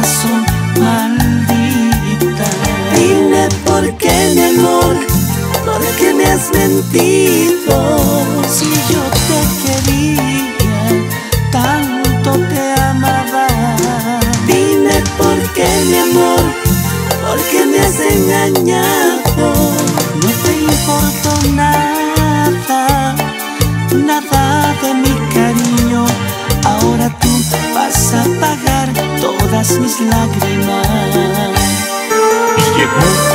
corazón, maldita? Dime por qué, mi amor, por qué me has mentido. Si yo te quería, tanto te amaba. Dime por qué, mi amor, por qué me has engañado. Lágrimas. y llegó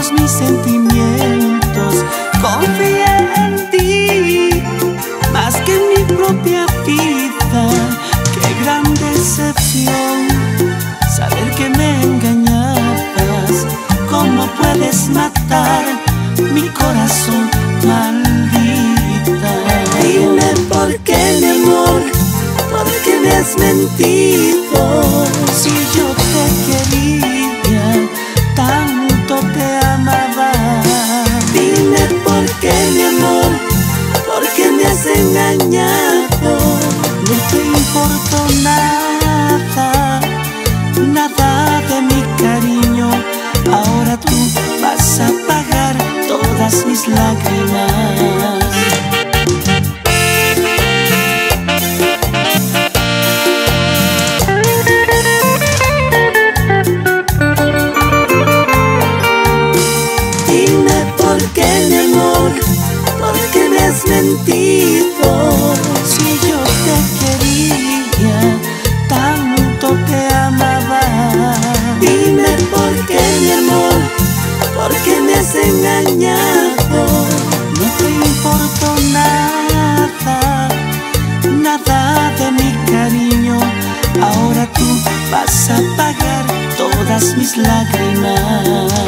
todos mis sentimientos. Confié en ti, más que en mi propia vida. Qué gran decepción saber que me engañabas. ¿Cómo puedes matar mi corazón, maldita? Dime por qué, mi amor, por qué me has mentido. Si yo te quería, tanto te nada, nada de mi cariño. Ahora tú vas a pagar todas mis lágrimas. Dime por qué, mi amor, por qué me has mentido. Engañado. No te importó nada, nada de mi cariño. Ahora tú vas a pagar todas mis lágrimas.